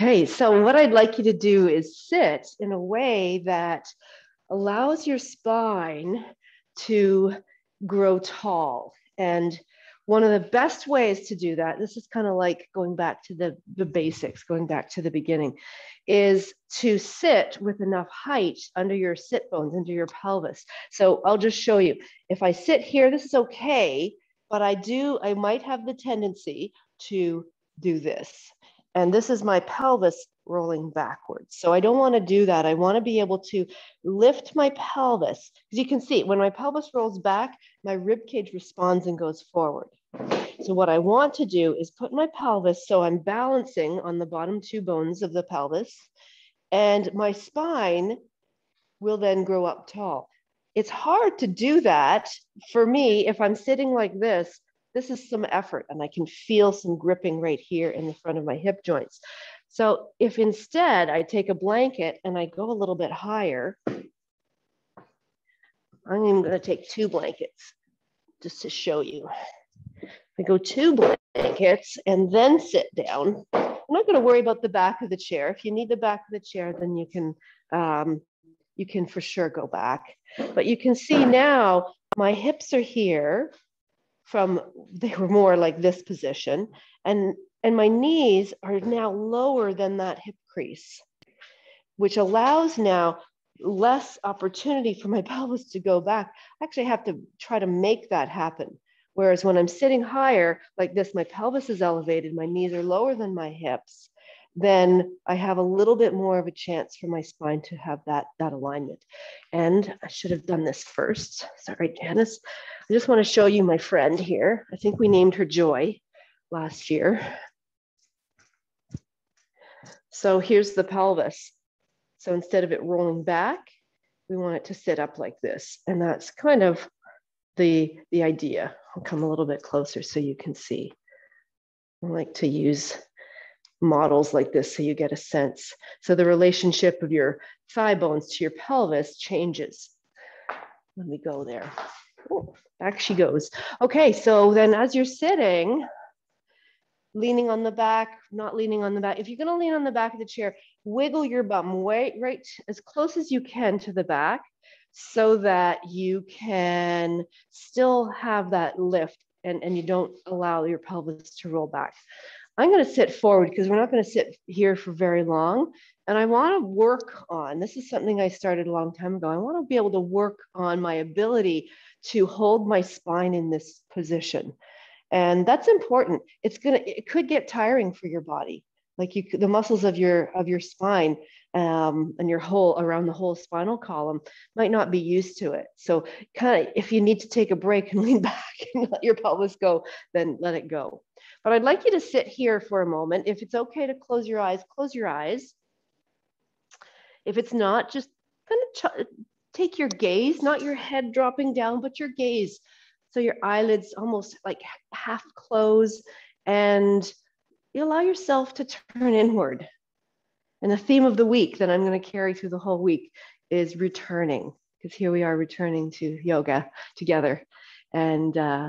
Okay, so what I'd like you to do is sit in a way that allows your spine to grow tall. And one of the best ways to do that, this is kind of like going back to the, the basics, going back to the beginning, is to sit with enough height under your sit bones, under your pelvis. So I'll just show you. If I sit here, this is okay, but I do, I might have the tendency to do this. And this is my pelvis rolling backwards. So I don't want to do that. I want to be able to lift my pelvis. As you can see, when my pelvis rolls back, my rib cage responds and goes forward. So what I want to do is put my pelvis so I'm balancing on the bottom two bones of the pelvis and my spine will then grow up tall. It's hard to do that for me if I'm sitting like this this is some effort and I can feel some gripping right here in the front of my hip joints. So if instead I take a blanket and I go a little bit higher, I'm even gonna take two blankets just to show you. I go two blankets and then sit down. I'm not gonna worry about the back of the chair. If you need the back of the chair, then you can, um, you can for sure go back. But you can see now my hips are here from they were more like this position and and my knees are now lower than that hip crease which allows now less opportunity for my pelvis to go back i actually have to try to make that happen whereas when i'm sitting higher like this my pelvis is elevated my knees are lower than my hips then I have a little bit more of a chance for my spine to have that, that alignment. And I should have done this first. Sorry, Janice. I just want to show you my friend here. I think we named her Joy last year. So here's the pelvis. So instead of it rolling back, we want it to sit up like this. And that's kind of the, the idea. I'll come a little bit closer so you can see. I like to use models like this so you get a sense. So the relationship of your thigh bones to your pelvis changes. Let me go there. Oh, back she goes. Okay, so then as you're sitting, leaning on the back, not leaning on the back. If you're gonna lean on the back of the chair, wiggle your bum way right as close as you can to the back so that you can still have that lift and, and you don't allow your pelvis to roll back. I'm going to sit forward because we're not going to sit here for very long. And I want to work on this is something I started a long time ago. I want to be able to work on my ability to hold my spine in this position. And that's important. It's to, it could get tiring for your body. Like you, the muscles of your, of your spine um, and your whole around the whole spinal column might not be used to it. So kind of, if you need to take a break and lean back and let your pelvis go, then let it go. But I'd like you to sit here for a moment. If it's okay to close your eyes, close your eyes. If it's not, just kind of take your gaze, not your head dropping down, but your gaze. So your eyelids almost like half close and you allow yourself to turn inward. And the theme of the week that I'm going to carry through the whole week is returning, because here we are returning to yoga together. And uh,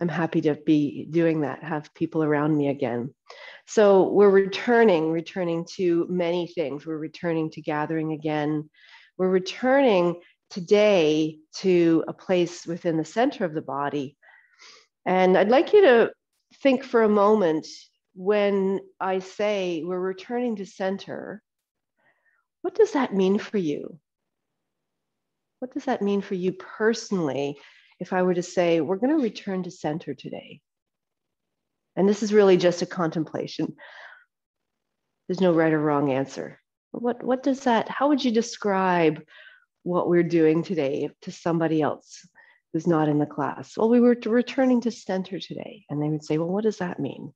I'm happy to be doing that, have people around me again. So we're returning, returning to many things. We're returning to gathering again. We're returning today to a place within the center of the body. And I'd like you to think for a moment when I say we're returning to center, what does that mean for you? What does that mean for you personally if I were to say, we're going to return to center today. And this is really just a contemplation. There's no right or wrong answer. What, what does that, how would you describe what we're doing today to somebody else who's not in the class? Well, we were returning to center today. And they would say, well, what does that mean?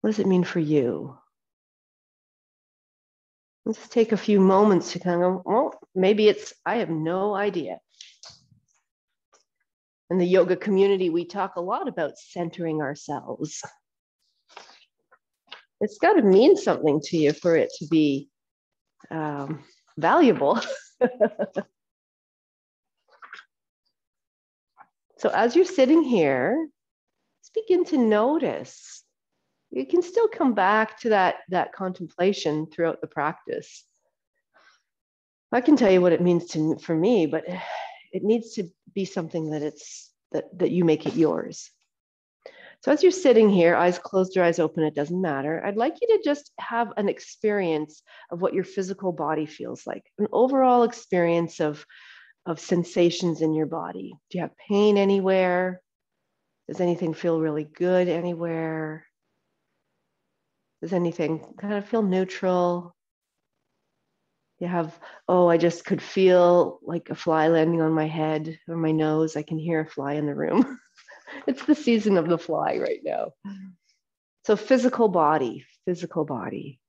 What does it mean for you? Let's take a few moments to kind of, well, maybe it's, I have no idea in the yoga community, we talk a lot about centering ourselves. It's got to mean something to you for it to be um, valuable. so, as you're sitting here, let's begin to notice you can still come back to that, that contemplation throughout the practice. I can tell you what it means to for me, but it needs to be something that it's that, that you make it yours. So as you're sitting here, eyes closed or eyes open, it doesn't matter. I'd like you to just have an experience of what your physical body feels like, an overall experience of, of sensations in your body. Do you have pain anywhere? Does anything feel really good anywhere? Does anything kind of feel neutral? You have, oh, I just could feel like a fly landing on my head or my nose. I can hear a fly in the room. it's the season of the fly right now. So, physical body, physical body.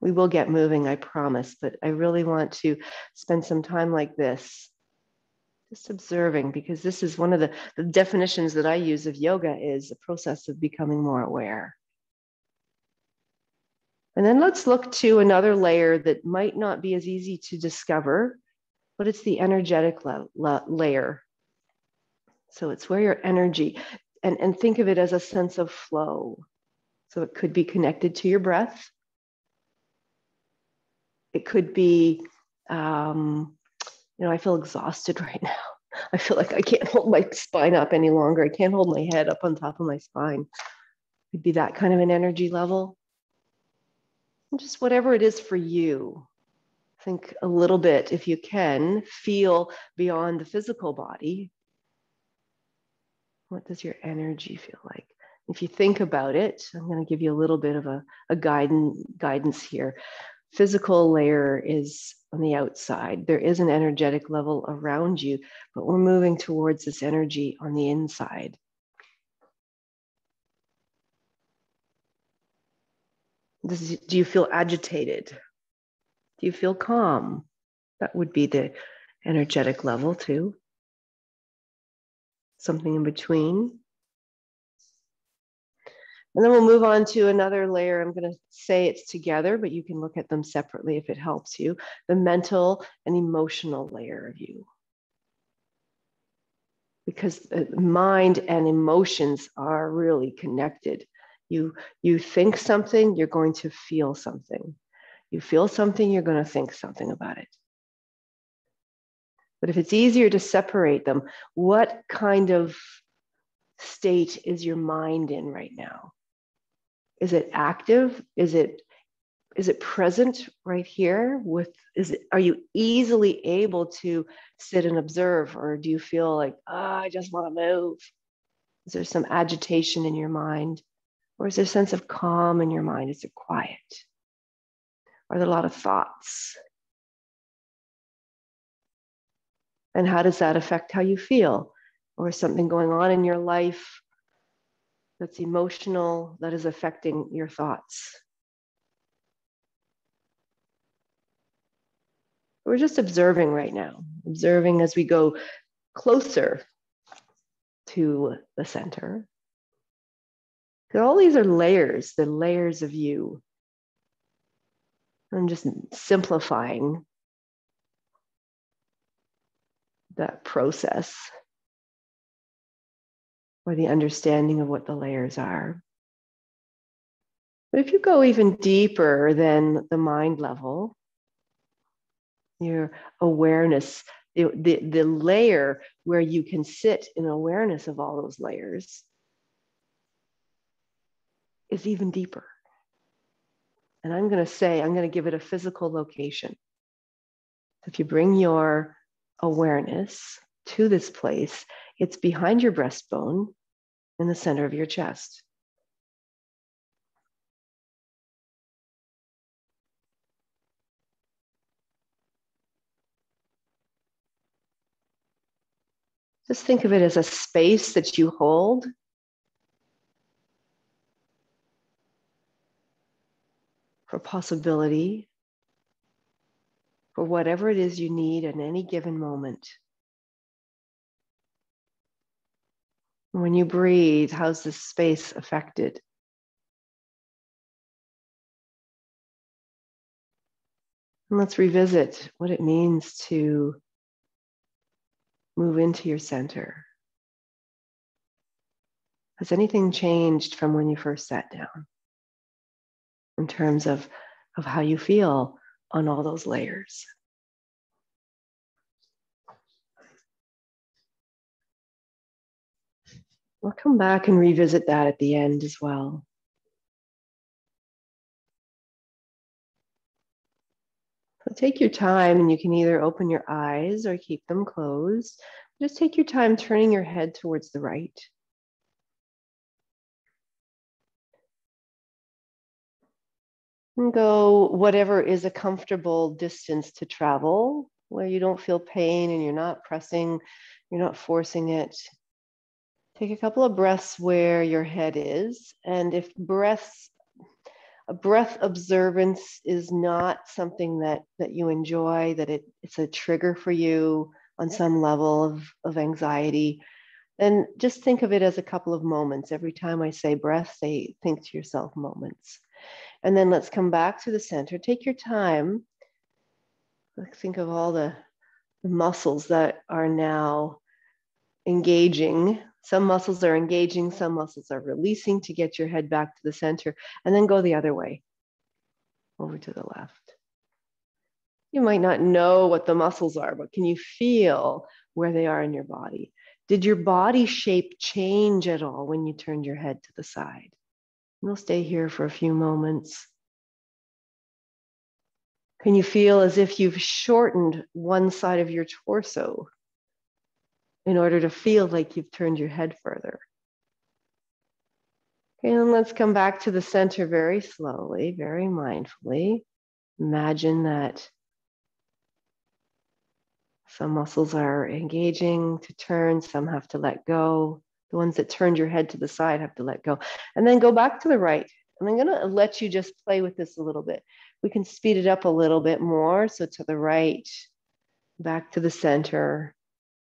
We will get moving, I promise, but I really want to spend some time like this, just observing, because this is one of the, the definitions that I use of yoga is the process of becoming more aware. And then let's look to another layer that might not be as easy to discover, but it's the energetic la- la- layer. So it's where your energy, and, and think of it as a sense of flow. So it could be connected to your breath. It could be, um, you know, I feel exhausted right now. I feel like I can't hold my spine up any longer. I can't hold my head up on top of my spine. It could be that kind of an energy level. And just whatever it is for you. Think a little bit, if you can, feel beyond the physical body what does your energy feel like? If you think about it, I'm going to give you a little bit of a, a guidance, guidance here. Physical layer is on the outside. There is an energetic level around you, but we're moving towards this energy on the inside. Does, do you feel agitated? Do you feel calm? That would be the energetic level too something in between. And then we'll move on to another layer. I'm going to say it's together, but you can look at them separately if it helps you. The mental and emotional layer of you. Because uh, mind and emotions are really connected. You, you think something, you're going to feel something. You feel something, you're going to think something about it. But if it's easier to separate them, what kind of state is your mind in right now? Is it active? Is it is it present right here with is it are you easily able to sit and observe or do you feel like oh, i just want to move is there some agitation in your mind or is there a sense of calm in your mind is it quiet are there a lot of thoughts And how does that affect how you feel? Or something going on in your life that's emotional that is affecting your thoughts? We're just observing right now, observing as we go closer to the center. All these are layers, the layers of you. I'm just simplifying that process or the understanding of what the layers are. But if you go even deeper than the mind level, your awareness, the, the, the layer where you can sit in awareness of all those layers is even deeper. And I'm going to say, I'm going to give it a physical location. If you bring your awareness to this place, it's behind your breastbone in the center of your chest. Just think of it as a space that you hold. For possibility, for whatever it is you need at any given moment. When you breathe, how's this space affected? And let's revisit what it means to move into your center. Has anything changed from when you first sat down in terms of, of how you feel on all those layers? We'll come back and revisit that at the end as well. So take your time and you can either open your eyes or keep them closed. Just take your time turning your head towards the right. Go whatever is a comfortable distance to travel where you don't feel pain and you're not pressing, you're not forcing it. Take a couple of breaths where your head is. And if breaths, a breath observance is not something that, that you enjoy, that it, it's a trigger for you on some level of, of anxiety, then just think of it as a couple of moments. Every time I say breath, say, think to yourself moments. And then let's come back to the center. Take your time. Think of all the, the muscles that are now engaging. Some muscles are engaging, some muscles are releasing to get your head back to the center, and then go the other way, over to the left. You might not know what the muscles are, but can you feel where they are in your body? Did your body shape change at all when you turned your head to the side? We'll stay here for a few moments. Can you feel as if you've shortened one side of your torso in order to feel like you've turned your head further? Okay, and let's come back to the center very slowly, very mindfully. Imagine that some muscles are engaging to turn, some have to let go. The ones that turned your head to the side have to let go. And then go back to the right. And I'm going to let you just play with this a little bit. We can speed it up a little bit more. So to the right, back to the center.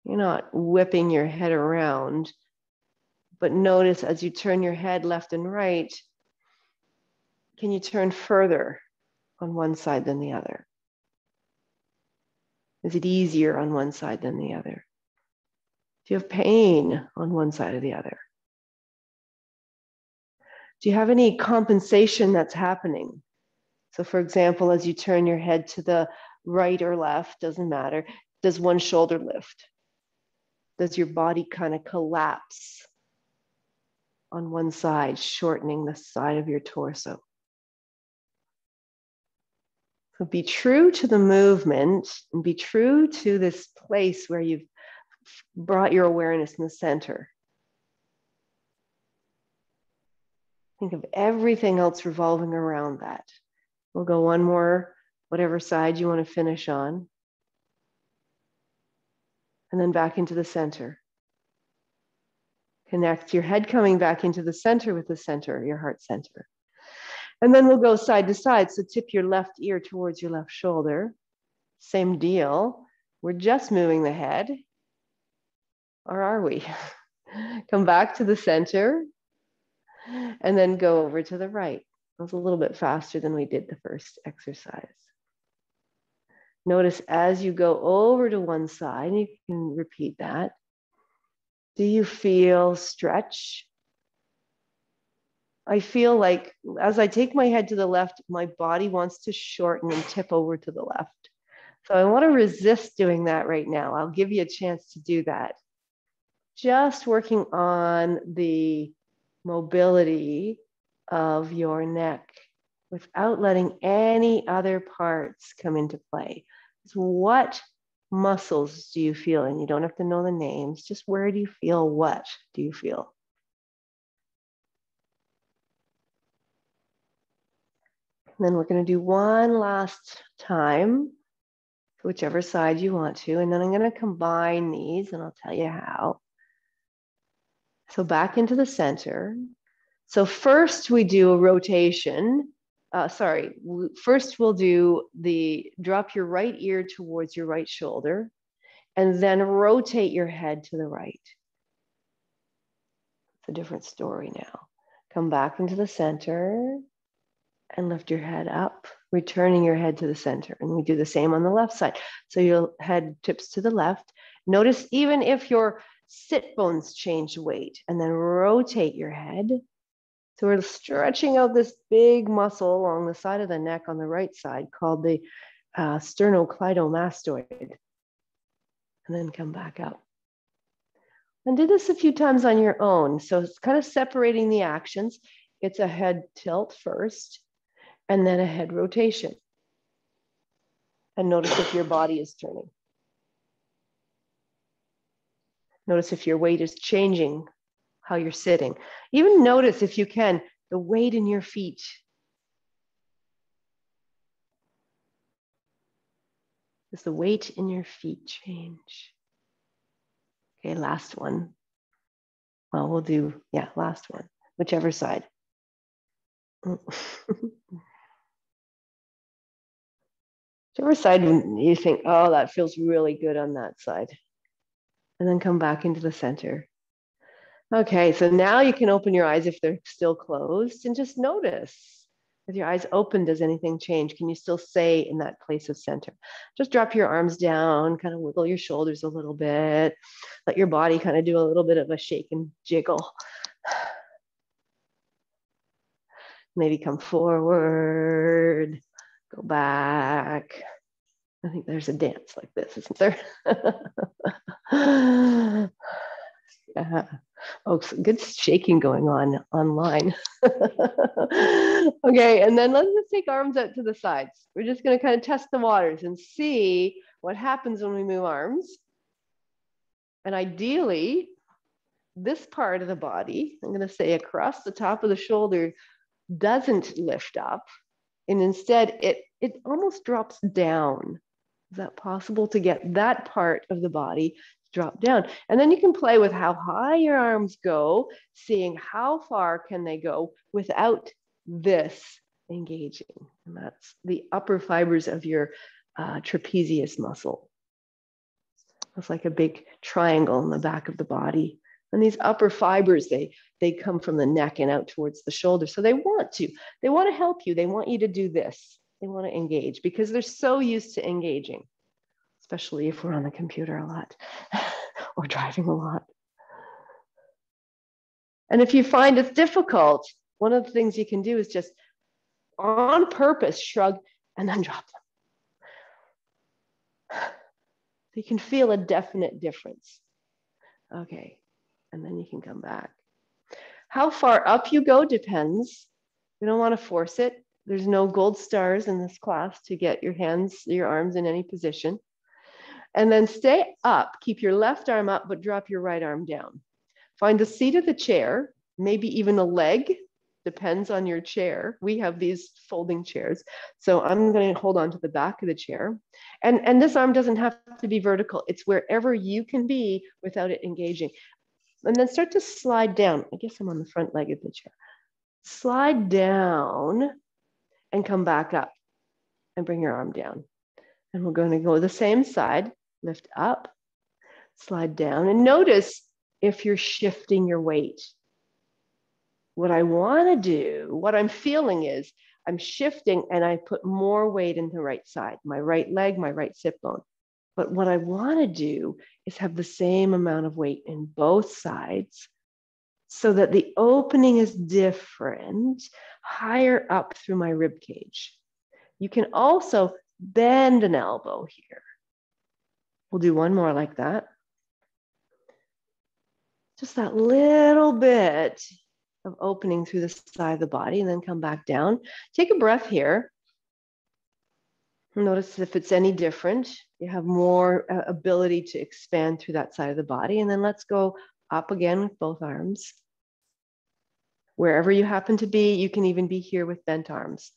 You're not whipping your head around, but notice as you turn your head left and right, can you turn further on one side than the other? Is it easier on one side than the other? Do you have pain on one side or the other? Do you have any compensation that's happening? So, for example, as you turn your head to the right or left, doesn't matter, does one shoulder lift? Does your body kind of collapse on one side, shortening the side of your torso? So be true to the movement and be true to this place where you've brought your awareness in the center. Think of everything else revolving around that. We'll go one more, whatever side you want to finish on. And then back into the center. Connect your head coming back into the center with the center, your heart center. And then we'll go side to side. So tip your left ear towards your left shoulder. Same deal. We're just moving the head or are we? Come back to the center and then go over to the right. It was a little bit faster than we did the first exercise. Notice as you go over to one side, you can repeat that. Do you feel stretch? I feel like as I take my head to the left, my body wants to shorten and tip over to the left. So I want to resist doing that right now. I'll give you a chance to do that just working on the mobility of your neck without letting any other parts come into play. So what muscles do you feel? And you don't have to know the names, just where do you feel? What do you feel? And then we're going to do one last time, whichever side you want to. And then I'm going to combine these and I'll tell you how. So back into the center. So first we do a rotation. Uh, sorry, first we'll do the drop your right ear towards your right shoulder and then rotate your head to the right. It's a different story now. Come back into the center and lift your head up, returning your head to the center. And we do the same on the left side. So your head tips to the left. Notice even if your sit bones change weight and then rotate your head. So we're stretching out this big muscle along the side of the neck on the right side called the uh, sternocleidomastoid. And then come back up. And do this a few times on your own. So it's kind of separating the actions. It's a head tilt first, and then a head rotation. And notice if your body is turning. Notice if your weight is changing how you're sitting. Even notice, if you can, the weight in your feet. Does the weight in your feet change? Okay, last one. Well, we'll do, yeah, last one, whichever side. whichever side you think, oh, that feels really good on that side. And then come back into the center. Okay, so now you can open your eyes if they're still closed and just notice with your eyes open, does anything change? Can you still say in that place of center? Just drop your arms down, kind of wiggle your shoulders a little bit. Let your body kind of do a little bit of a shake and jiggle. Maybe come forward, go back. I think there's a dance like this, isn't there? yeah. Oh, good shaking going on online. okay, and then let's just take arms out to the sides. We're just going to kind of test the waters and see what happens when we move arms. And ideally, this part of the body, I'm going to say across the top of the shoulder, doesn't lift up. And instead, it, it almost drops down. Is that possible to get that part of the body drop down. And then you can play with how high your arms go, seeing how far can they go without this engaging. And that's the upper fibers of your uh, trapezius muscle. It's like a big triangle in the back of the body. And these upper fibers, they, they come from the neck and out towards the shoulder. So they want to, they want to help you. They want you to do this. They want to engage because they're so used to engaging especially if we're on the computer a lot or driving a lot. And if you find it's difficult, one of the things you can do is just on purpose shrug and then drop them. You can feel a definite difference. Okay, and then you can come back. How far up you go depends. You don't want to force it. There's no gold stars in this class to get your hands, your arms in any position. And then stay up, keep your left arm up, but drop your right arm down. Find the seat of the chair, maybe even a leg, depends on your chair. We have these folding chairs. So I'm going to hold on to the back of the chair. And, and this arm doesn't have to be vertical. It's wherever you can be without it engaging. And then start to slide down. I guess I'm on the front leg of the chair. Slide down and come back up and bring your arm down. And we're going to go the same side lift up, slide down, and notice if you're shifting your weight. What I want to do, what I'm feeling is I'm shifting and I put more weight in the right side, my right leg, my right sit bone. But what I want to do is have the same amount of weight in both sides so that the opening is different, higher up through my rib cage. You can also bend an elbow here. We'll do one more like that. Just that little bit of opening through the side of the body and then come back down. Take a breath here. Notice if it's any different. You have more uh, ability to expand through that side of the body. And then let's go up again with both arms. Wherever you happen to be, you can even be here with bent arms.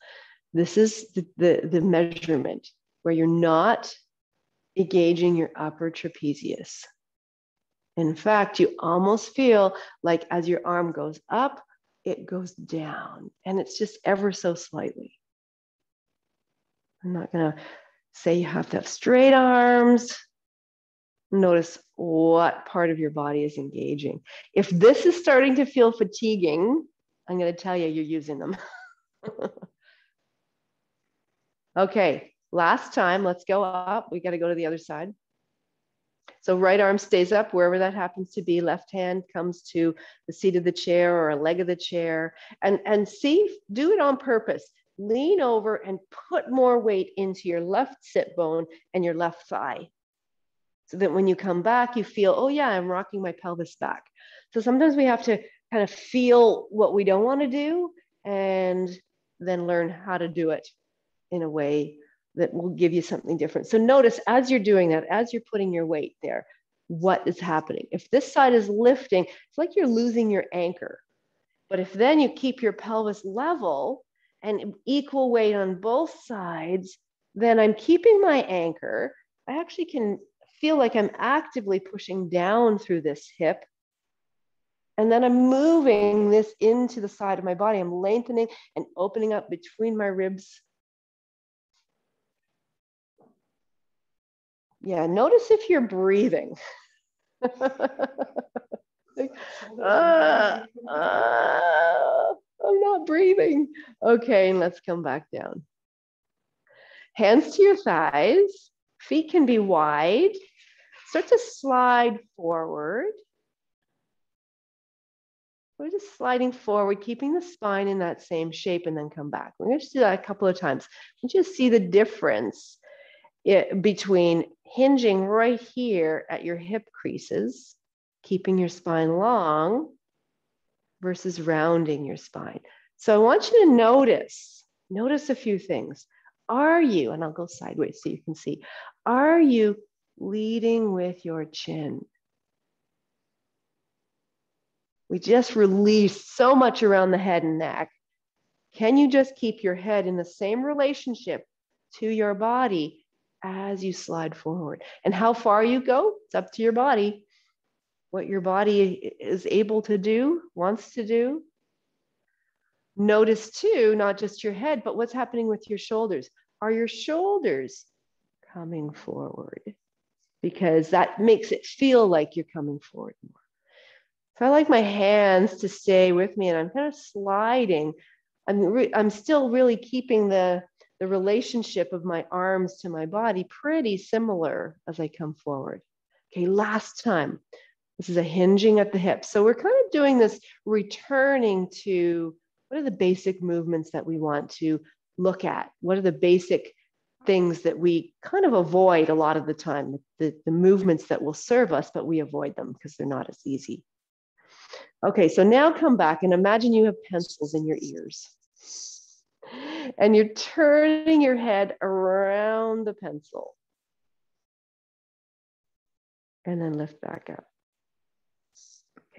This is the, the, the measurement where you're not engaging your upper trapezius. In fact, you almost feel like as your arm goes up, it goes down, and it's just ever so slightly. I'm not going to say you have to have straight arms. Notice what part of your body is engaging. If this is starting to feel fatiguing, I'm going to tell you you're using them. okay, Last time, let's go up. We got to go to the other side. So right arm stays up wherever that happens to be. Left hand comes to the seat of the chair or a leg of the chair. And, and see, do it on purpose. Lean over and put more weight into your left sit bone and your left thigh. So that when you come back, you feel, oh yeah, I'm rocking my pelvis back. So sometimes we have to kind of feel what we don't want to do and then learn how to do it in a way that will give you something different. So notice as you're doing that, as you're putting your weight there, what is happening. If this side is lifting, it's like you're losing your anchor. But if then you keep your pelvis level and equal weight on both sides, then I'm keeping my anchor. I actually can feel like I'm actively pushing down through this hip. And then I'm moving this into the side of my body. I'm lengthening and opening up between my ribs Yeah, notice if you're breathing. uh, uh, I'm not breathing. Okay, and let's come back down. Hands to your thighs. Feet can be wide. Start to slide forward. We're just sliding forward, keeping the spine in that same shape, and then come back. We're going to do that a couple of times. You just see the difference between hinging right here at your hip creases, keeping your spine long versus rounding your spine. So I want you to notice, notice a few things. Are you, and I'll go sideways so you can see, are you leading with your chin? We just released so much around the head and neck. Can you just keep your head in the same relationship to your body as you slide forward. And how far you go, it's up to your body. What your body is able to do, wants to do. Notice too, not just your head, but what's happening with your shoulders. Are your shoulders coming forward? Because that makes it feel like you're coming forward more. So I like my hands to stay with me and I'm kind of sliding. I'm, re- I'm still really keeping the, the relationship of my arms to my body pretty similar as I come forward. Okay, last time. This is a hinging at the hips. So we're kind of doing this returning to what are the basic movements that we want to look at? What are the basic things that we kind of avoid a lot of the time? The, the movements that will serve us, but we avoid them because they're not as easy. Okay, so now come back and imagine you have pencils in your ears and you're turning your head around the pencil. And then lift back up.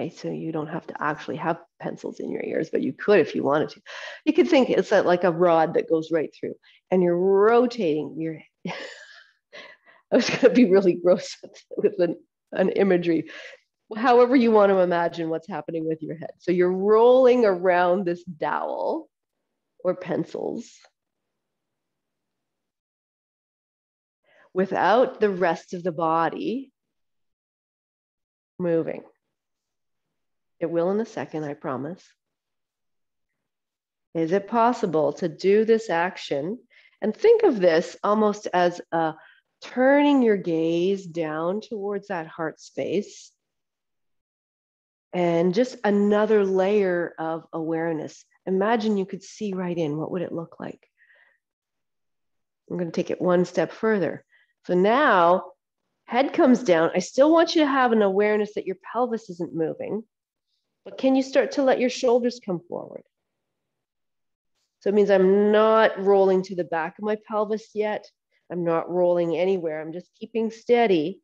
Okay, so you don't have to actually have pencils in your ears, but you could if you wanted to. You could think it's like a rod that goes right through, and you're rotating your. I was going to be really gross with an, an imagery. However, you want to imagine what's happening with your head. So you're rolling around this dowel or pencils without the rest of the body moving. It will in a second, I promise. Is it possible to do this action and think of this almost as a turning your gaze down towards that heart space and just another layer of awareness Imagine you could see right in. What would it look like? I'm going to take it one step further. So now, head comes down. I still want you to have an awareness that your pelvis isn't moving, but can you start to let your shoulders come forward? So it means I'm not rolling to the back of my pelvis yet. I'm not rolling anywhere. I'm just keeping steady.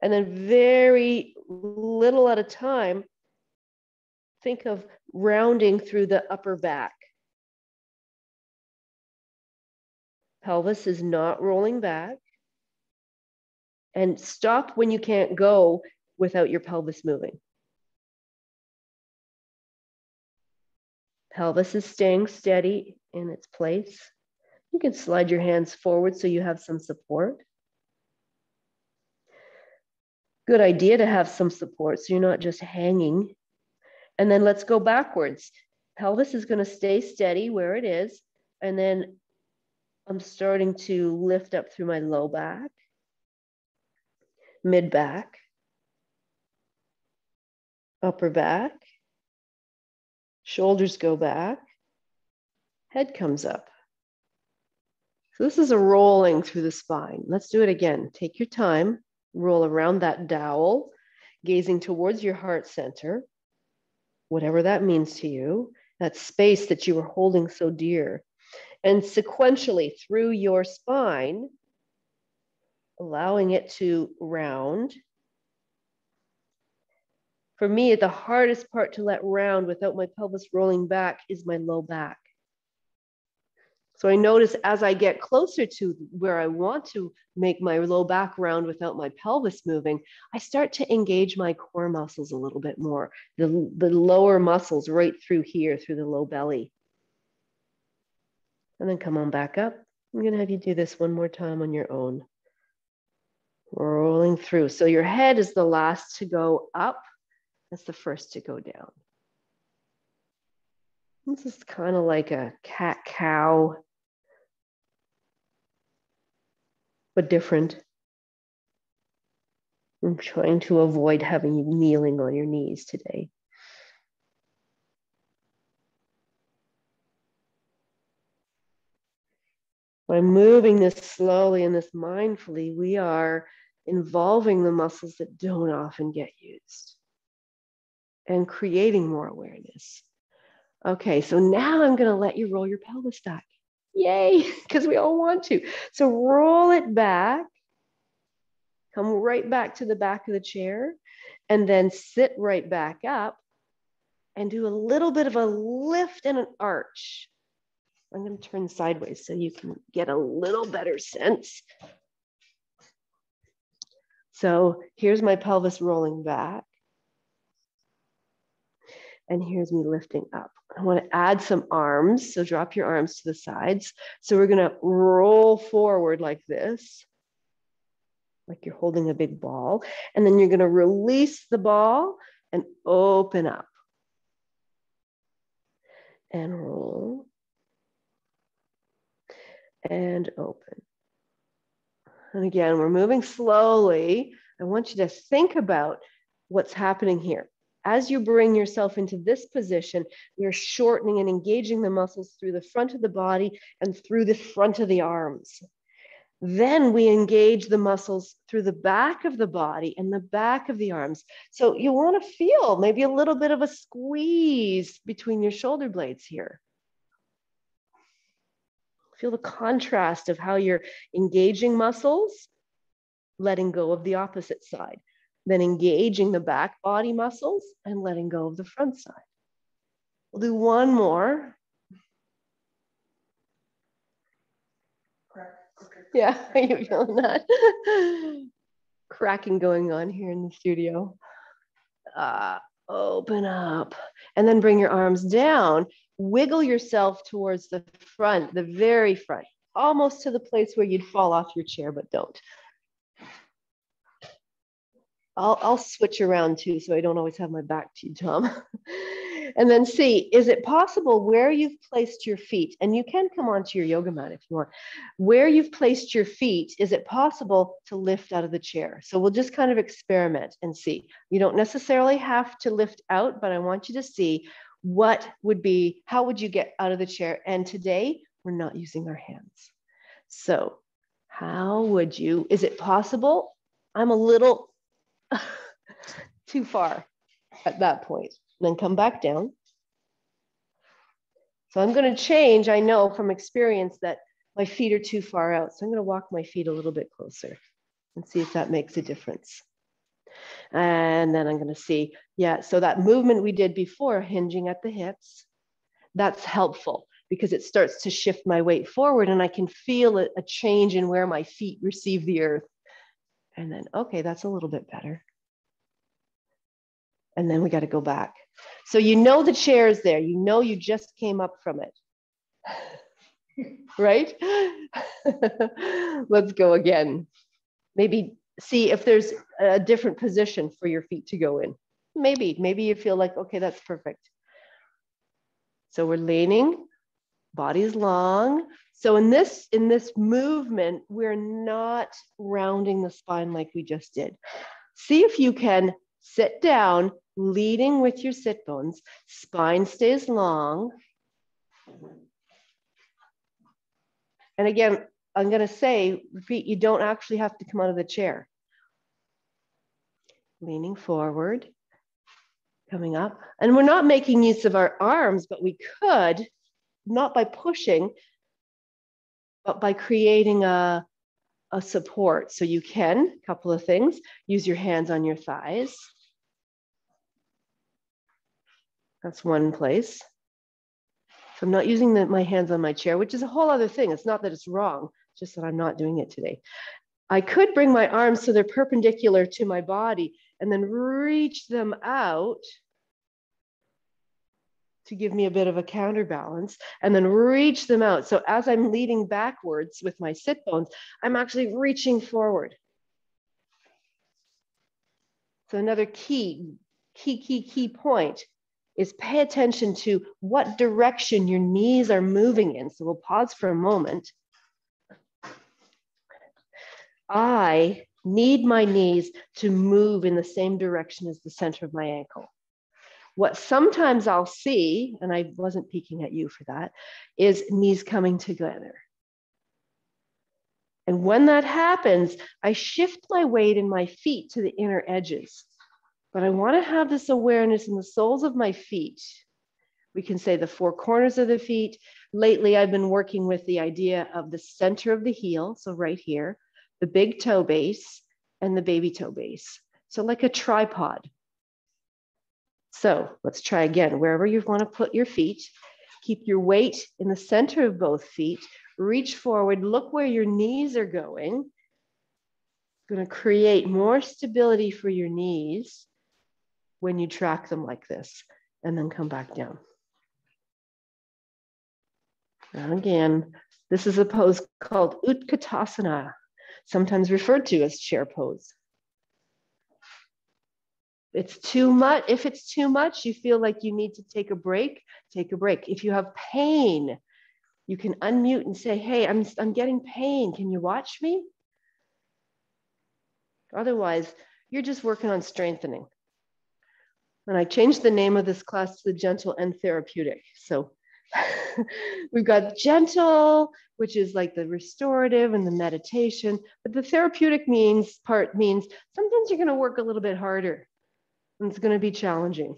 And then, very little at a time, think of rounding through the upper back. Pelvis is not rolling back. And stop when you can't go without your pelvis moving. Pelvis is staying steady in its place. You can slide your hands forward so you have some support. Good idea to have some support so you're not just hanging and then let's go backwards. Pelvis is going to stay steady where it is. And then I'm starting to lift up through my low back. mid back, upper back, shoulders go back, head comes up. So this is a rolling through the spine. Let's do it again. Take your time, roll around that dowel, gazing towards your heart center, whatever that means to you, that space that you were holding so dear. And sequentially through your spine, allowing it to round. For me, the hardest part to let round without my pelvis rolling back is my low back. So I notice as I get closer to where I want to make my low back round without my pelvis moving, I start to engage my core muscles a little bit more, the, the lower muscles right through here, through the low belly. And then come on back up. I'm gonna have you do this one more time on your own. Rolling through. So your head is the last to go up. That's the first to go down. This is kind of like a cat cow but different. I'm trying to avoid having you kneeling on your knees today. By moving this slowly and this mindfully, we are involving the muscles that don't often get used and creating more awareness. Okay, so now I'm going to let you roll your pelvis back. Yay, because we all want to. So roll it back, come right back to the back of the chair, and then sit right back up and do a little bit of a lift and an arch. I'm going to turn sideways so you can get a little better sense. So here's my pelvis rolling back. And here's me lifting up. I want to add some arms. So drop your arms to the sides. So we're going to roll forward like this, like you're holding a big ball. And then you're going to release the ball and open up. And roll. And open. And again, we're moving slowly. I want you to think about what's happening here as you bring yourself into this position, you're shortening and engaging the muscles through the front of the body and through the front of the arms. Then we engage the muscles through the back of the body and the back of the arms. So you want to feel maybe a little bit of a squeeze between your shoulder blades here. Feel the contrast of how you're engaging muscles, letting go of the opposite side then engaging the back body muscles and letting go of the front side. We'll do one more. Yeah, are you feeling that? Cracking going on here in the studio. Uh, open up and then bring your arms down. Wiggle yourself towards the front, the very front, almost to the place where you'd fall off your chair, but don't. I'll, I'll switch around too, so I don't always have my back to you, Tom. and then see, is it possible where you've placed your feet, and you can come onto your yoga mat if you want, where you've placed your feet, is it possible to lift out of the chair? So we'll just kind of experiment and see. You don't necessarily have to lift out, but I want you to see what would be, how would you get out of the chair? And today, we're not using our hands. So how would you, is it possible? I'm a little too far at that point. Then come back down. So I'm going to change. I know from experience that my feet are too far out. So I'm going to walk my feet a little bit closer and see if that makes a difference. And then I'm going to see, yeah, so that movement we did before, hinging at the hips, that's helpful because it starts to shift my weight forward and I can feel a, a change in where my feet receive the earth. And then, okay, that's a little bit better. And then we got to go back. So you know the chair is there. You know you just came up from it. right? Let's go again. Maybe see if there's a different position for your feet to go in. Maybe, maybe you feel like, okay, that's perfect. So we're leaning, body's long, So in this, in this movement, we're not rounding the spine like we just did. See if you can sit down, leading with your sit bones. Spine stays long. And again, I'm going to say, repeat, you don't actually have to come out of the chair. Leaning forward, coming up. And we're not making use of our arms, but we could, not by pushing, but by creating a, a support. So you can, a couple of things, use your hands on your thighs. That's one place. So I'm not using the, my hands on my chair, which is a whole other thing. It's not that it's wrong, just that I'm not doing it today. I could bring my arms so they're perpendicular to my body and then reach them out to give me a bit of a counterbalance and then reach them out. So as I'm leading backwards with my sit bones, I'm actually reaching forward. So another key, key, key, key point is pay attention to what direction your knees are moving in. So we'll pause for a moment. I need my knees to move in the same direction as the center of my ankle. What sometimes I'll see, and I wasn't peeking at you for that, is knees coming together. And when that happens, I shift my weight in my feet to the inner edges. But I want to have this awareness in the soles of my feet. We can say the four corners of the feet. Lately, I've been working with the idea of the center of the heel, so right here, the big toe base, and the baby toe base. So, like a tripod. So, let's try again. Wherever you want to put your feet, keep your weight in the center of both feet. Reach forward, look where your knees are going. Going to create more stability for your knees when you track them like this, and then come back down. And again, this is a pose called Utkatasana, sometimes referred to as chair pose. It's too much. If it's too much, you feel like you need to take a break, take a break. If you have pain, you can unmute and say, Hey, I'm, I'm getting pain. Can you watch me? Otherwise, you're just working on strengthening. And I changed the name of this class to the gentle and therapeutic. So we've got gentle, which is like the restorative and the meditation, but the therapeutic means part means sometimes you're going to work a little bit harder it's going to be challenging.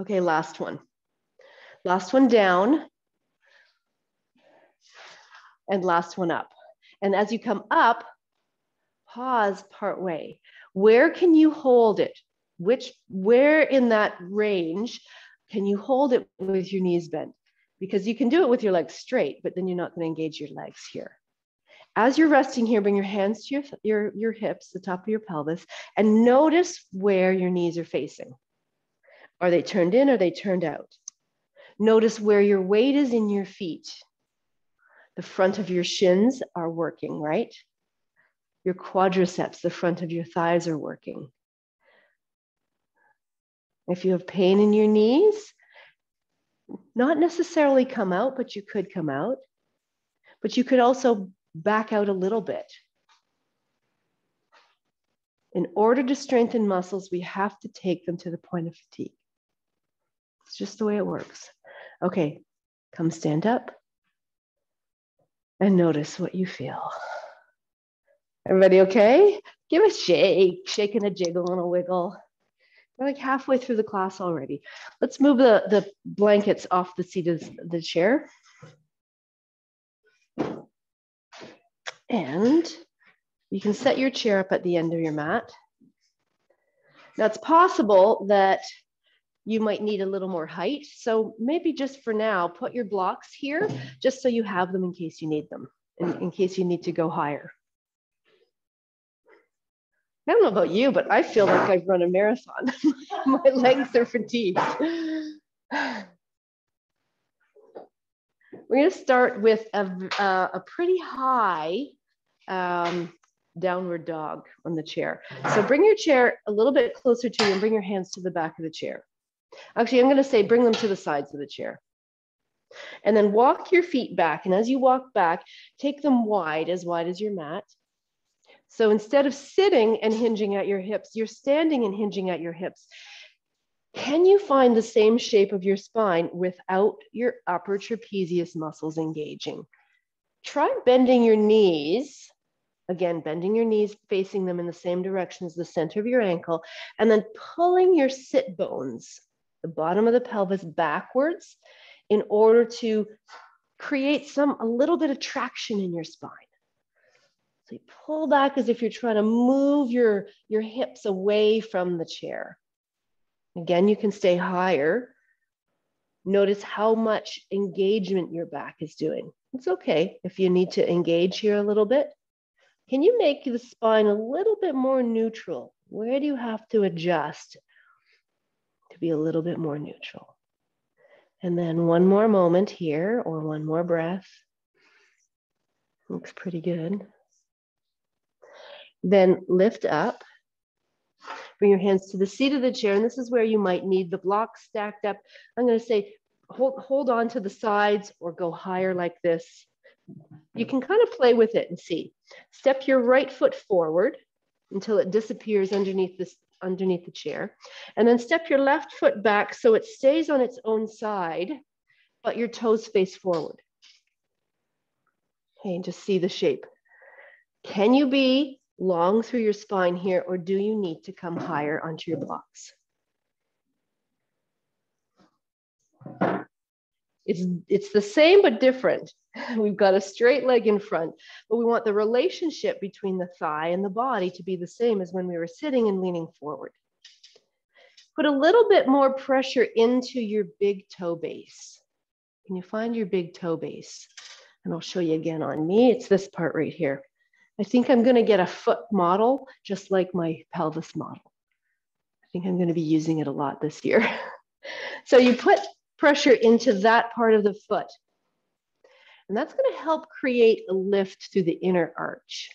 Okay, last one. Last one down and last one up. And as you come up, pause part way. Where can you hold it? which where in that range can you hold it with your knees bent because you can do it with your legs straight but then you're not going to engage your legs here as you're resting here bring your hands to your, your, your hips the top of your pelvis and notice where your knees are facing. Are they turned in or are they turned out? Notice where your weight is in your feet. The front of your shins are working right? Your quadriceps the front of your thighs are working. If you have pain in your knees, not necessarily come out, but you could come out. But you could also back out a little bit. In order to strengthen muscles, we have to take them to the point of fatigue. It's just the way it works. Okay, come stand up and notice what you feel. Everybody okay? Give a shake, shake and a jiggle and a wiggle. We're like halfway through the class already. Let's move the, the blankets off the seat of the chair. And you can set your chair up at the end of your mat. Now it's possible that you might need a little more height. So maybe just for now, put your blocks here, just so you have them in case you need them, in, in case you need to go higher. I don't know about you, but I feel like I've run a marathon. My legs are fatigued. We're going to start with a, uh, a pretty high um, downward dog on the chair. So bring your chair a little bit closer to you and bring your hands to the back of the chair. Actually, I'm going to say bring them to the sides of the chair. And then walk your feet back. And as you walk back, take them wide, as wide as your mat. So instead of sitting and hinging at your hips, you're standing and hinging at your hips. Can you find the same shape of your spine without your upper trapezius muscles engaging? Try bending your knees. Again, bending your knees, facing them in the same direction as the center of your ankle, and then pulling your sit bones, the bottom of the pelvis backwards in order to create some, a little bit of traction in your spine. So you pull back as if you're trying to move your, your hips away from the chair. Again, you can stay higher. Notice how much engagement your back is doing. It's okay if you need to engage here a little bit. Can you make the spine a little bit more neutral? Where do you have to adjust to be a little bit more neutral? And then one more moment here or one more breath. Looks pretty good. Then lift up. Bring your hands to the seat of the chair. And this is where you might need the blocks stacked up. I'm going to say hold, hold on to the sides or go higher like this. You can kind of play with it and see. Step your right foot forward until it disappears underneath this underneath the chair. And then step your left foot back so it stays on its own side, but your toes face forward. Okay, and just see the shape. Can you be long through your spine here, or do you need to come higher onto your blocks? It's, it's the same but different. We've got a straight leg in front, but we want the relationship between the thigh and the body to be the same as when we were sitting and leaning forward. Put a little bit more pressure into your big toe base. Can you find your big toe base? And I'll show you again on me. It's this part right here. I think I'm going to get a foot model just like my pelvis model. I think I'm going to be using it a lot this year. so you put pressure into that part of the foot. And that's going to help create a lift through the inner arch.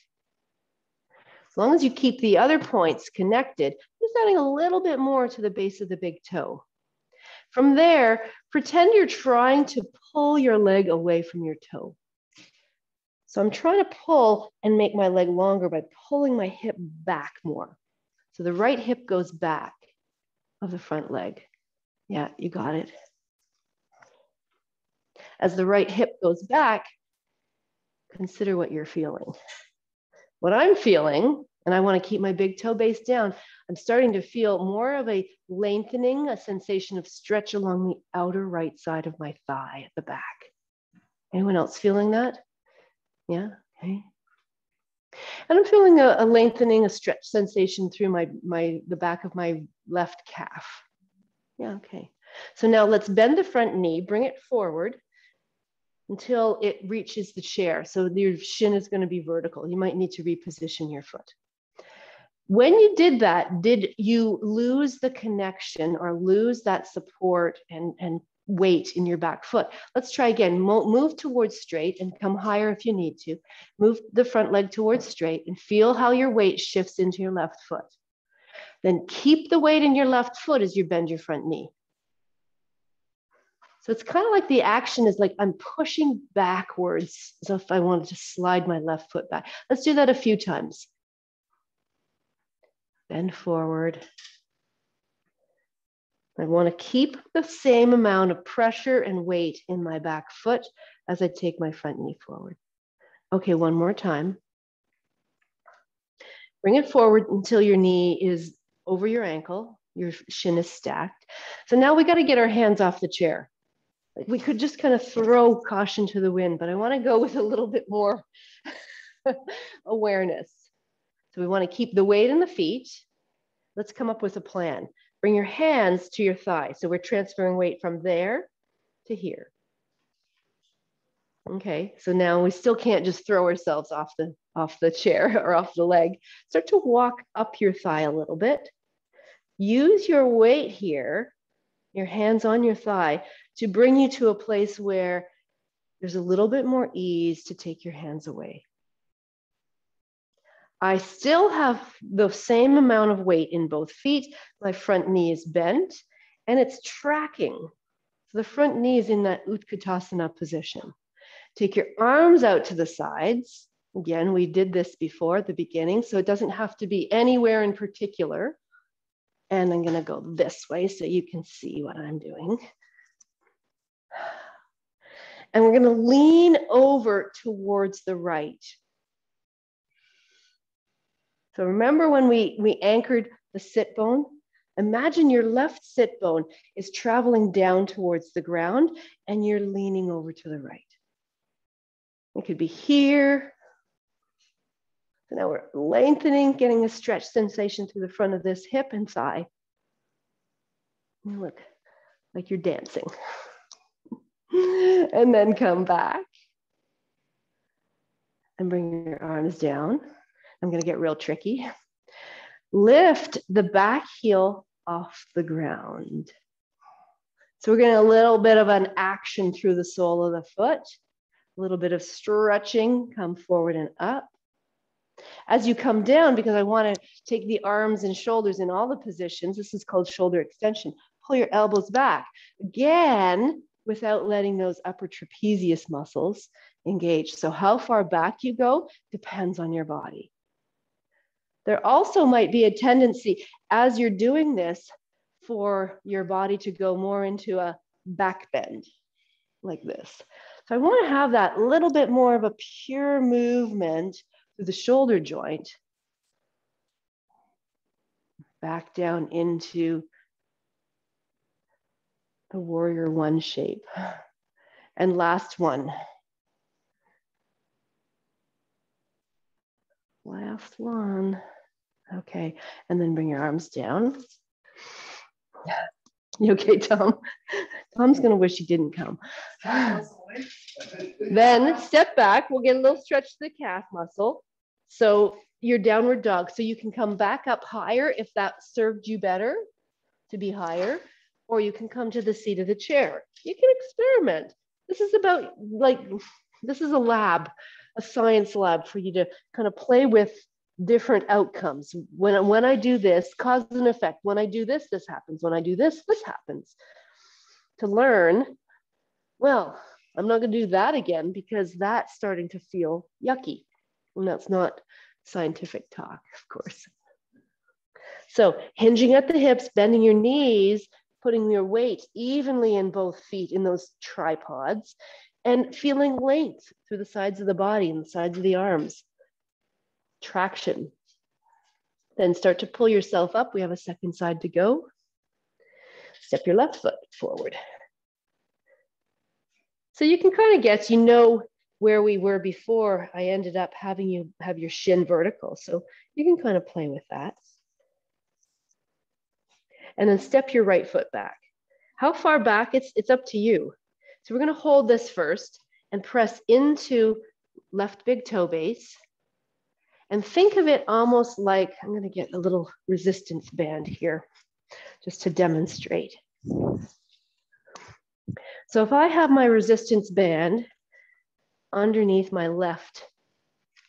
As long as you keep the other points connected, just adding a little bit more to the base of the big toe. From there, pretend you're trying to pull your leg away from your toe. So I'm trying to pull and make my leg longer by pulling my hip back more. So the right hip goes back of the front leg. Yeah, you got it. As the right hip goes back, consider what you're feeling. What I'm feeling, and I want to keep my big toe base down, I'm starting to feel more of a lengthening, a sensation of stretch along the outer right side of my thigh at the back. Anyone else feeling that? Yeah, okay. And I'm feeling a, a, lengthening, a stretch sensation through my, my, the back of my left calf. Yeah, okay. So now let's bend the front knee, bring it forward, until it reaches the chair. So your shin is going to be vertical. You might need to reposition your foot. When you did that, did you lose the connection or lose that support and, and weight in your back foot? Let's try again. Mo move towards straight and come higher if you need to. Move the front leg towards straight and feel how your weight shifts into your left foot. Then keep the weight in your left foot as you bend your front knee. So it's kind of like the action is like I'm pushing backwards as if I wanted to slide my left foot back. Let's do that a few times. Bend forward. I want to keep the same amount of pressure and weight in my back foot as I take my front knee forward. Okay, one more time. Bring it forward until your knee is over your ankle, your shin is stacked. So now we got to get our hands off the chair we could just kind of throw caution to the wind, but I want to go with a little bit more awareness. So we want to keep the weight in the feet. Let's come up with a plan. Bring your hands to your thigh. So we're transferring weight from there to here. Okay, so now we still can't just throw ourselves off the, off the chair or off the leg. Start to walk up your thigh a little bit. Use your weight here, your hands on your thigh, to bring you to a place where there's a little bit more ease to take your hands away. I still have the same amount of weight in both feet. My front knee is bent and it's tracking. So the front knee is in that Utkatasana position. Take your arms out to the sides. Again, we did this before at the beginning, so it doesn't have to be anywhere in particular. And I'm gonna go this way so you can see what I'm doing. And we're gonna lean over towards the right. So remember when we, we anchored the sit bone? Imagine your left sit bone is traveling down towards the ground and you're leaning over to the right. It could be here. So now we're lengthening, getting a stretch sensation through the front of this hip and thigh. Look like you're dancing. and then come back and bring your arms down. I'm going to get real tricky. Lift the back heel off the ground. So we're getting a little bit of an action through the sole of the foot, a little bit of stretching, come forward and up. As you come down, because I want to take the arms and shoulders in all the positions, this is called shoulder extension. Pull your elbows back. Again, without letting those upper trapezius muscles engage. So how far back you go depends on your body. There also might be a tendency as you're doing this for your body to go more into a back bend like this. So I want to have that little bit more of a pure movement through the shoulder joint back down into the warrior one shape. And last one. Last one. Okay, and then bring your arms down. You okay, Tom? Tom's gonna wish he didn't come. then step back. We'll get a little stretch to the calf muscle. So your downward dog. So you can come back up higher if that served you better to be higher, or you can come to the seat of the chair. You can experiment. This is about like, this is a lab, a science lab for you to kind of play with different outcomes. When, when I do this, cause and effect. When I do this, this happens. When I do this, this happens. To learn, well, I'm not going to do that again because that's starting to feel yucky. And that's not scientific talk, of course. So, hinging at the hips, bending your knees, putting your weight evenly in both feet in those tripods, and feeling length through the sides of the body and the sides of the arms traction. Then start to pull yourself up. We have a second side to go. Step your left foot forward. So you can kind of guess, you know where we were before I ended up having you have your shin vertical. So you can kind of play with that. And then step your right foot back. How far back? It's, it's up to you. So we're gonna hold this first and press into left big toe base and think of it almost like, I'm gonna get a little resistance band here just to demonstrate. So if I have my resistance band underneath my left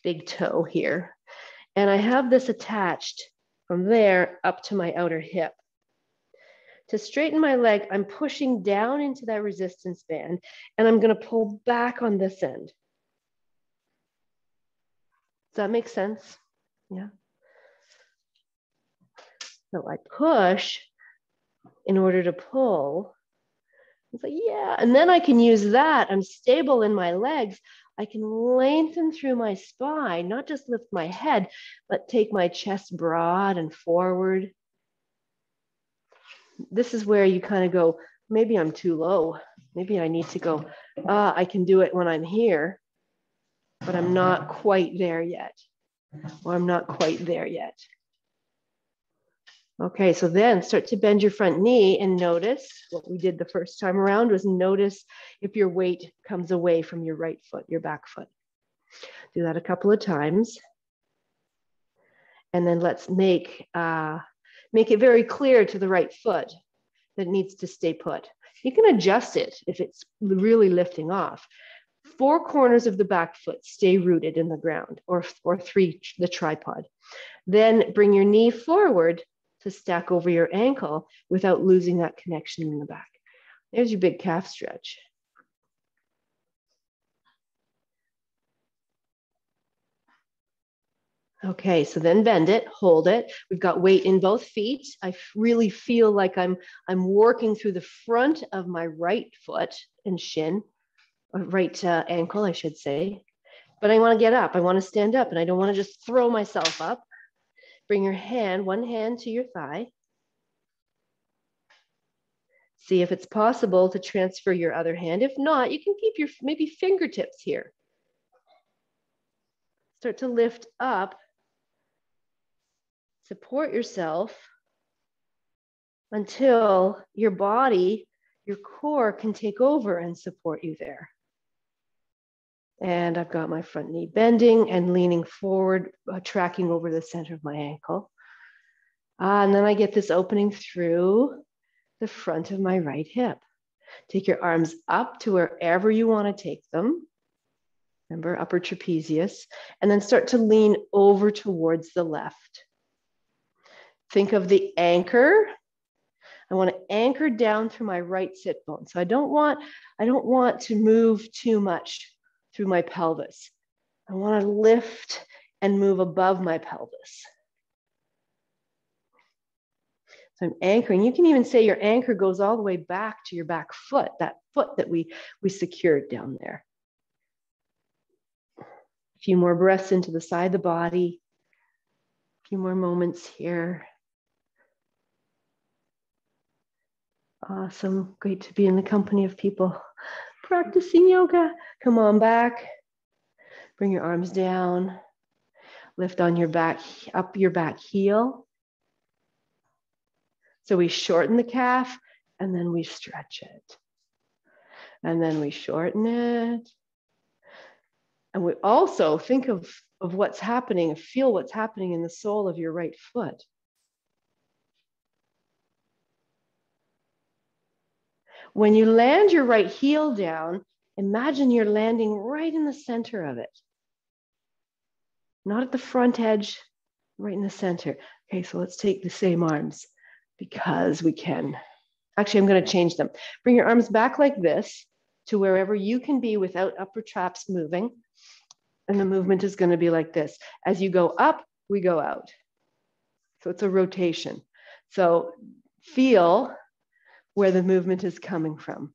big toe here, and I have this attached from there up to my outer hip. To straighten my leg, I'm pushing down into that resistance band and I'm gonna pull back on this end. Does that make sense? Yeah. So I push in order to pull. It's like, yeah. And then I can use that. I'm stable in my legs. I can lengthen through my spine, not just lift my head, but take my chest broad and forward. This is where you kind of go, maybe I'm too low. Maybe I need to go, ah, I can do it when I'm here but I'm not quite there yet, or I'm not quite there yet. Okay, so then start to bend your front knee and notice what we did the first time around was notice if your weight comes away from your right foot, your back foot. Do that a couple of times. And then let's make, uh, make it very clear to the right foot that needs to stay put. You can adjust it if it's really lifting off four corners of the back foot stay rooted in the ground or, or three, the tripod. Then bring your knee forward to stack over your ankle without losing that connection in the back. There's your big calf stretch. Okay, so then bend it, hold it. We've got weight in both feet. I really feel like I'm I'm working through the front of my right foot and shin, uh, right uh, ankle, I should say. But I want to get up. I want to stand up, and I don't want to just throw myself up. Bring your hand, one hand to your thigh. See if it's possible to transfer your other hand. If not, you can keep your maybe fingertips here. Start to lift up Support yourself until your body, your core can take over and support you there. And I've got my front knee bending and leaning forward, uh, tracking over the center of my ankle. Uh, and then I get this opening through the front of my right hip. Take your arms up to wherever you want to take them. Remember, upper trapezius. And then start to lean over towards the left. Think of the anchor. I want to anchor down through my right sit bone. So I don't want, I don't want to move too much through my pelvis. I want to lift and move above my pelvis. So I'm anchoring. You can even say your anchor goes all the way back to your back foot, that foot that we, we secured down there. A few more breaths into the side of the body. A few more moments here. Awesome. Great to be in the company of people practicing yoga. Come on back. Bring your arms down. Lift on your back, up your back heel. So we shorten the calf and then we stretch it. And then we shorten it. And we also think of, of what's happening, feel what's happening in the sole of your right foot. When you land your right heel down, imagine you're landing right in the center of it. Not at the front edge, right in the center. Okay, so let's take the same arms because we can. Actually, I'm going to change them. Bring your arms back like this to wherever you can be without upper traps moving. And the movement is going to be like this. As you go up, we go out. So it's a rotation. So feel where the movement is coming from.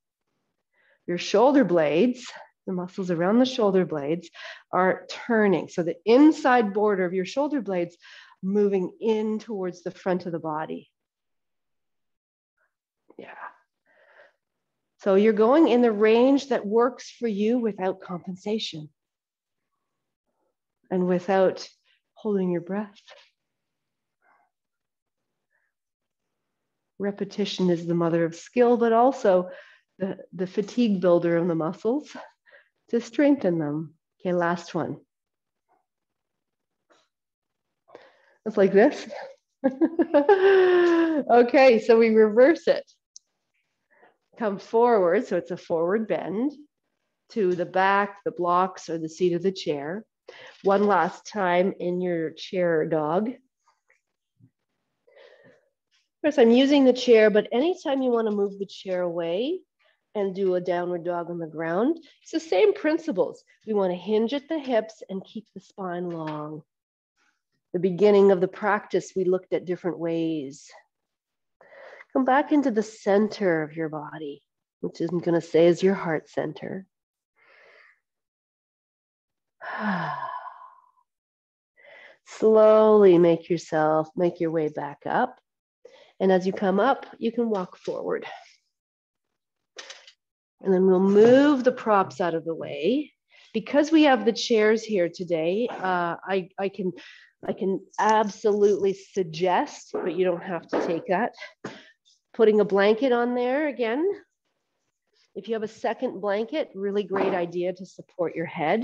Your shoulder blades, the muscles around the shoulder blades, are turning. So the inside border of your shoulder blades moving in towards the front of the body. Yeah. So you're going in the range that works for you without compensation and without holding your breath. Repetition is the mother of skill, but also the, the fatigue builder of the muscles to strengthen them. Okay, last one. It's like this. okay, so we reverse it. Come forward, so it's a forward bend to the back, the blocks, or the seat of the chair. One last time in your chair dog I'm using the chair, but anytime you want to move the chair away and do a downward dog on the ground, it's the same principles. We want to hinge at the hips and keep the spine long. The beginning of the practice, we looked at different ways. Come back into the center of your body, which I'm going to say is your heart center. Slowly make yourself, make your way back up. And as you come up, you can walk forward. And then we'll move the props out of the way. Because we have the chairs here today, uh, I, I, can, I can absolutely suggest, but you don't have to take that, putting a blanket on there again. If you have a second blanket, really great idea to support your head.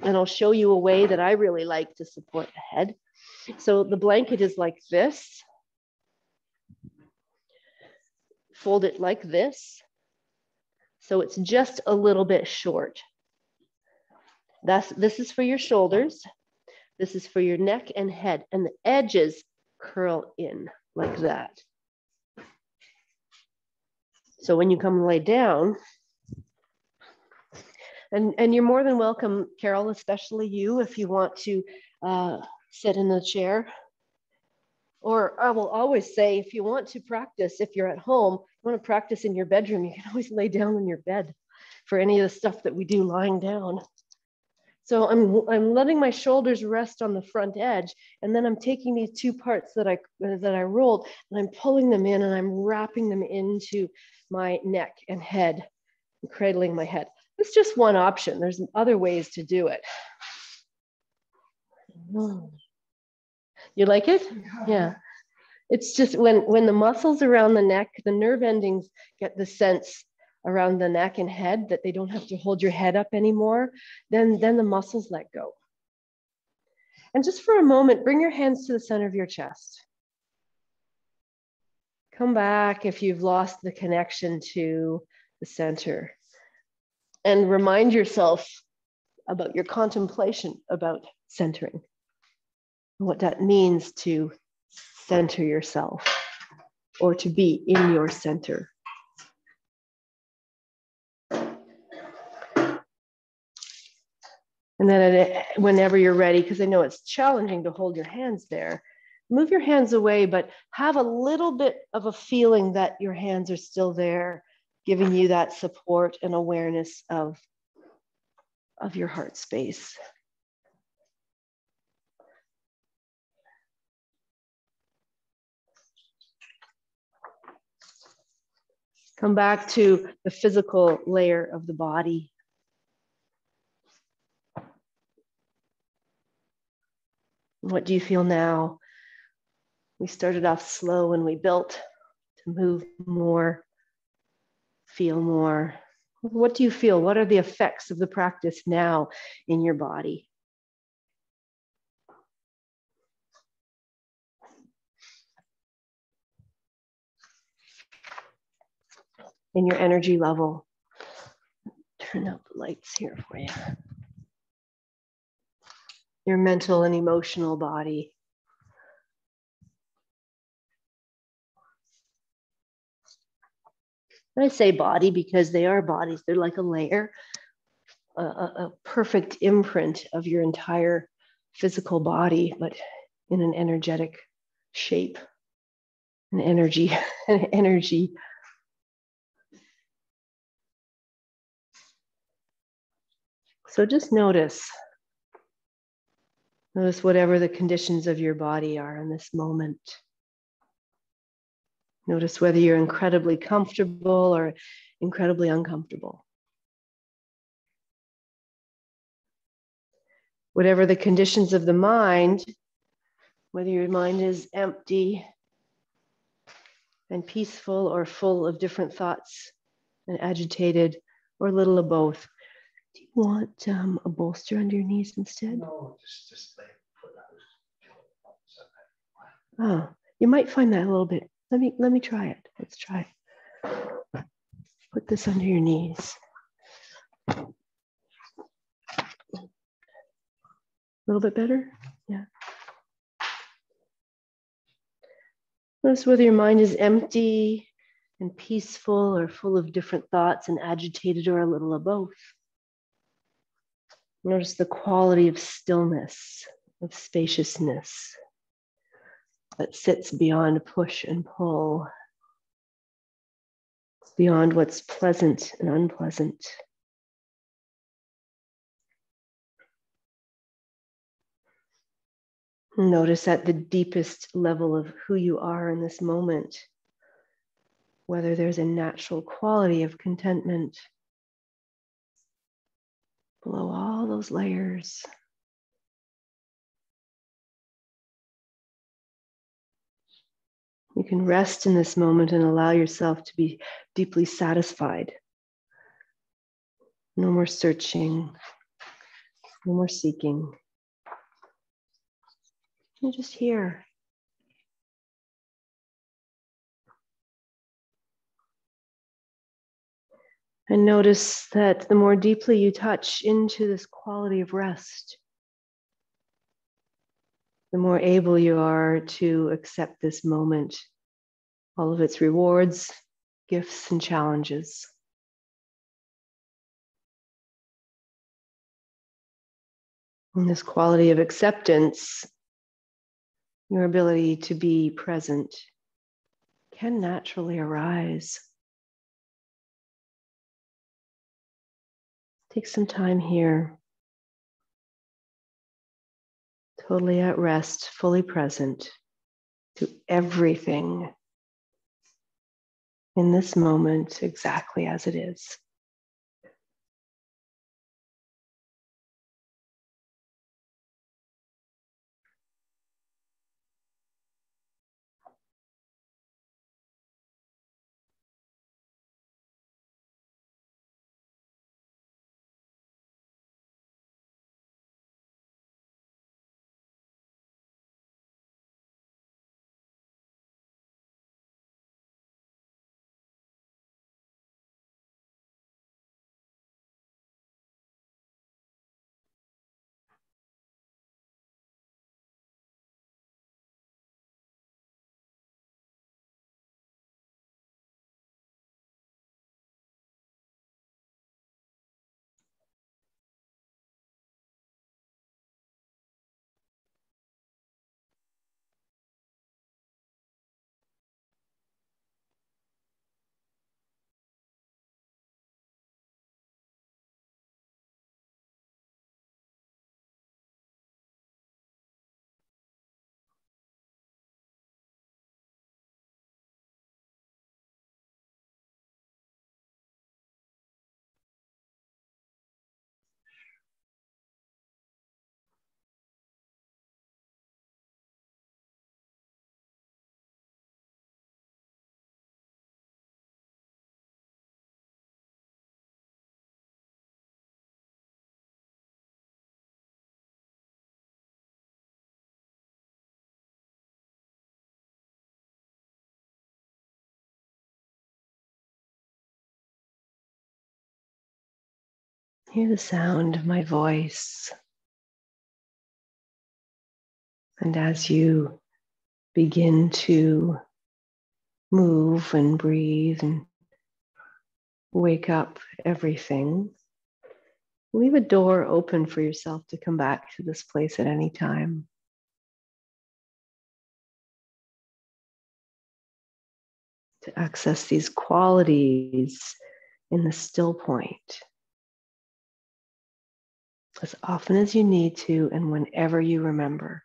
And I'll show you a way that I really like to support the head. So the blanket is like this fold it like this. So it's just a little bit short. That's, this is for your shoulders. This is for your neck and head. And the edges curl in like that. So when you come lay down, and, and you're more than welcome, Carol, especially you, if you want to uh, sit in the chair. Or I will always say, if you want to practice, if you're at home, you want to practice in your bedroom, you can always lay down in your bed for any of the stuff that we do lying down. So I'm, I'm letting my shoulders rest on the front edge, and then I'm taking these two parts that I, that I rolled, and I'm pulling them in and I'm wrapping them into my neck and head, and cradling my head. It's just one option. There's other ways to do it. Hmm. You like it? Yeah. It's just when, when the muscles around the neck, the nerve endings get the sense around the neck and head that they don't have to hold your head up anymore, then, then the muscles let go. And just for a moment, bring your hands to the center of your chest. Come back if you've lost the connection to the center. And remind yourself about your contemplation about centering, what that means to center yourself or to be in your center. And then whenever you're ready, because I know it's challenging to hold your hands there, move your hands away, but have a little bit of a feeling that your hands are still there, giving you that support and awareness of, of your heart space. Come back to the physical layer of the body. What do you feel now? We started off slow and we built to move more, feel more. What do you feel? What are the effects of the practice now in your body? In your energy level. Turn up the lights here for you your mental and emotional body. I say body because they are bodies, they're like a layer, a, a, perfect imprint of your entire physical body, but in an energetic shape, an energy, an energy. So just notice Notice whatever the conditions of your body are in this moment. Notice whether you're incredibly comfortable or incredibly uncomfortable. Whatever the conditions of the mind, whether your mind is empty and peaceful or full of different thoughts and agitated or little of both. Do you want um, a bolster under your knees instead? No, just, just like put that. Oh, you might find that a little bit. Let me let me try it. Let's try. Put this under your knees. A little bit better? Yeah. Notice whether your mind is empty and peaceful or full of different thoughts and agitated or a little of both. Notice the quality of stillness, of spaciousness that sits beyond push and pull, beyond what's pleasant and unpleasant. Notice at the deepest level of who you are in this moment, whether there's a natural quality of contentment below all those layers. You can rest in this moment and allow yourself to be deeply satisfied. No more searching, no more seeking. You're just here. And notice that the more deeply you touch into this quality of rest, the more able you are to accept this moment, all of its rewards, gifts and challenges. And this quality of acceptance, your ability to be present, can naturally arise. Take some time here, totally at rest, fully present to everything in this moment exactly as it is. Hear the sound of my voice. And as you begin to move and breathe and wake up everything, leave a door open for yourself to come back to this place at any time. To access these qualities in the still point as often as you need to and whenever you remember.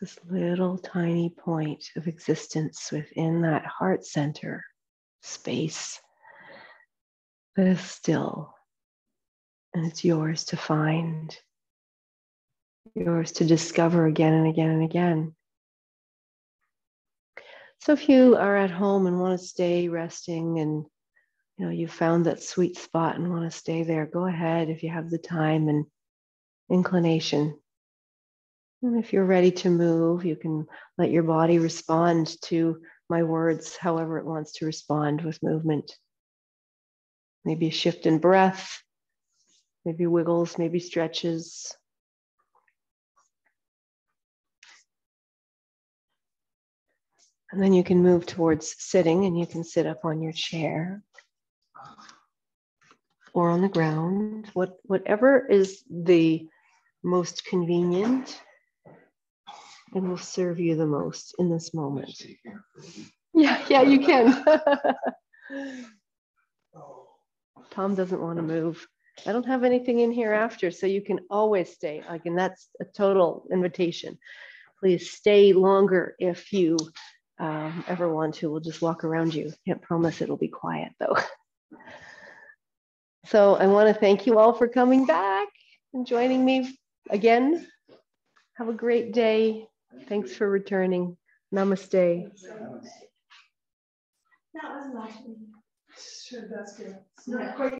This little tiny point of existence within that heart center space that is still, and it's yours to find, yours to discover again and again and again. So if you are at home and want to stay resting and you know you found that sweet spot and want to stay there go ahead if you have the time and inclination. And if you're ready to move you can let your body respond to my words however it wants to respond with movement. Maybe a shift in breath maybe wiggles maybe stretches. And then you can move towards sitting and you can sit up on your chair or on the ground, what, whatever is the most convenient and will serve you the most in this moment. Yeah, yeah, you can. Tom doesn't want to move. I don't have anything in here after, so you can always stay. Like, and that's a total invitation. Please stay longer if you um, ever want to. We'll just walk around you. Can't promise it'll be quiet though. So I want to thank you all for coming back and joining me again. Have a great day. Thanks for returning. Namaste. That was lovely. Sure, that's good.